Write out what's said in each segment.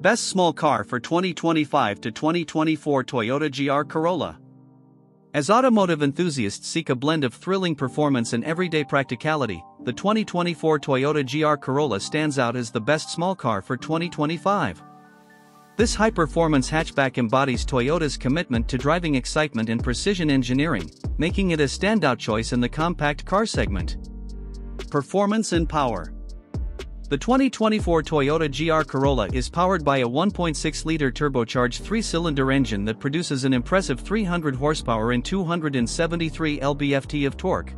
best small car for 2025 to 2024 Toyota GR Corolla. As automotive enthusiasts seek a blend of thrilling performance and everyday practicality, the 2024 Toyota GR Corolla stands out as the best small car for 2025. This high performance hatchback embodies Toyota's commitment to driving excitement and precision engineering, making it a standout choice in the compact car segment. Performance and Power the 2024 Toyota GR Corolla is powered by a 1.6-liter turbocharged three-cylinder engine that produces an impressive 300 horsepower and 273 lb-ft of torque.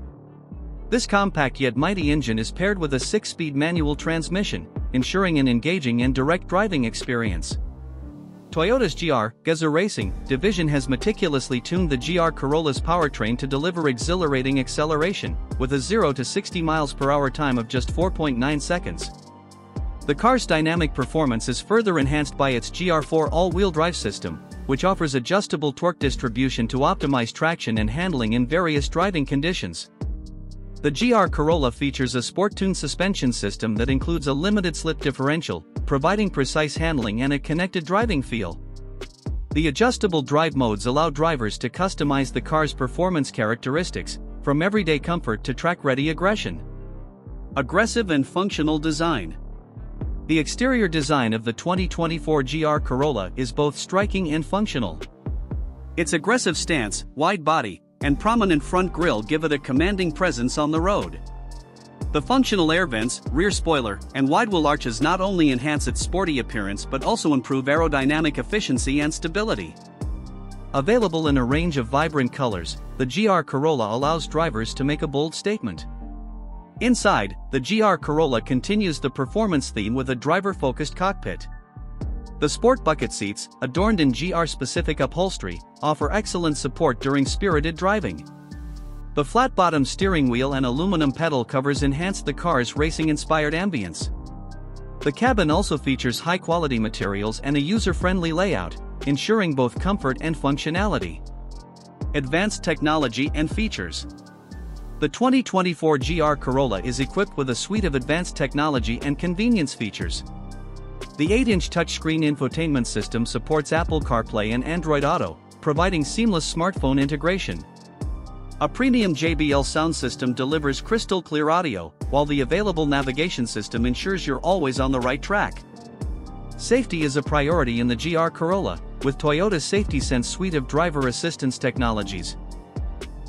This compact yet mighty engine is paired with a 6-speed manual transmission, ensuring an engaging and direct driving experience. Toyota's GR Gazoo Racing division has meticulously tuned the GR Corolla's powertrain to deliver exhilarating acceleration, with a 0 to 60 miles per hour time of just 4.9 seconds. The car's dynamic performance is further enhanced by its GR4 all-wheel drive system, which offers adjustable torque distribution to optimize traction and handling in various driving conditions. The GR Corolla features a sport-tuned suspension system that includes a limited slip differential, providing precise handling and a connected driving feel. The adjustable drive modes allow drivers to customize the car's performance characteristics, from everyday comfort to track-ready aggression. Aggressive and functional design. The exterior design of the 2024 GR Corolla is both striking and functional. Its aggressive stance, wide body, and prominent front grille give it a commanding presence on the road. The functional air vents, rear spoiler, and wide wheel arches not only enhance its sporty appearance but also improve aerodynamic efficiency and stability. Available in a range of vibrant colors, the GR Corolla allows drivers to make a bold statement. Inside, the GR Corolla continues the performance theme with a driver-focused cockpit. The sport bucket seats, adorned in GR-specific upholstery, offer excellent support during spirited driving. The flat-bottom steering wheel and aluminum pedal covers enhance the car's racing-inspired ambience. The cabin also features high-quality materials and a user-friendly layout, ensuring both comfort and functionality. Advanced technology and features. The 2024 GR Corolla is equipped with a suite of advanced technology and convenience features. The 8-inch touchscreen infotainment system supports Apple CarPlay and Android Auto, providing seamless smartphone integration. A premium JBL sound system delivers crystal clear audio, while the available navigation system ensures you're always on the right track. Safety is a priority in the GR Corolla, with Toyota's SafetySense suite of driver assistance technologies,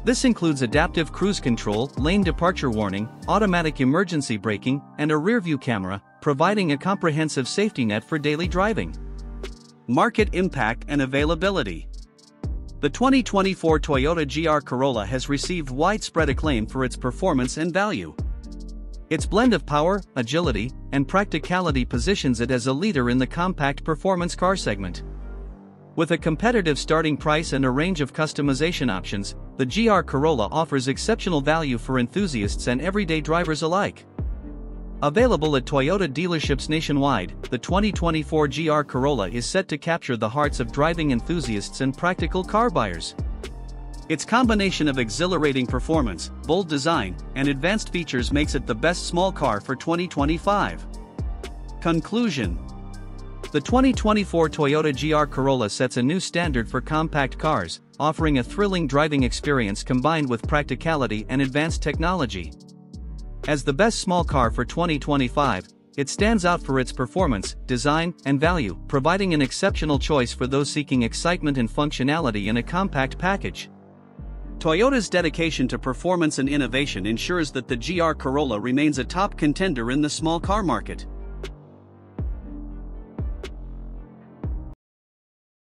this includes adaptive cruise control, lane departure warning, automatic emergency braking, and a rearview camera, providing a comprehensive safety net for daily driving. Market impact and availability. The 2024 Toyota GR Corolla has received widespread acclaim for its performance and value. Its blend of power, agility, and practicality positions it as a leader in the compact performance car segment. With a competitive starting price and a range of customization options, the GR Corolla offers exceptional value for enthusiasts and everyday drivers alike. Available at Toyota dealerships nationwide, the 2024 GR Corolla is set to capture the hearts of driving enthusiasts and practical car buyers. Its combination of exhilarating performance, bold design, and advanced features makes it the best small car for 2025. Conclusion the 2024 Toyota GR Corolla sets a new standard for compact cars, offering a thrilling driving experience combined with practicality and advanced technology. As the best small car for 2025, it stands out for its performance, design, and value, providing an exceptional choice for those seeking excitement and functionality in a compact package. Toyota's dedication to performance and innovation ensures that the GR Corolla remains a top contender in the small car market.